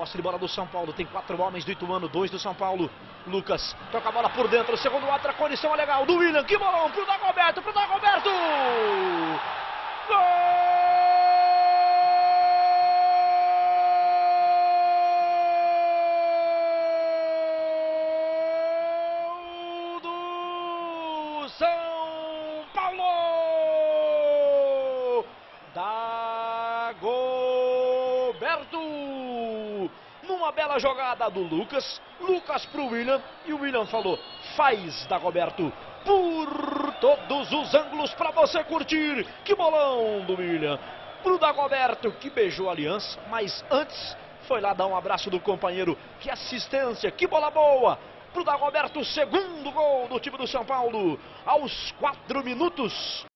Posse de bola do São Paulo. Tem quatro homens do Ituano, dois do São Paulo. Lucas toca a bola por dentro. Segundo outra condição é legal do William. Que bolão pro Dagoberto, pro Dagoberto. Gol São Bela jogada do Lucas. Lucas pro William. E o William falou: faz, Dagoberto. Por todos os ângulos para você curtir. Que bolão do William. Pro Dagoberto, que beijou a aliança. Mas antes foi lá dar um abraço do companheiro. Que assistência, que bola boa. Pro Dagoberto, segundo gol do time do São Paulo. Aos quatro minutos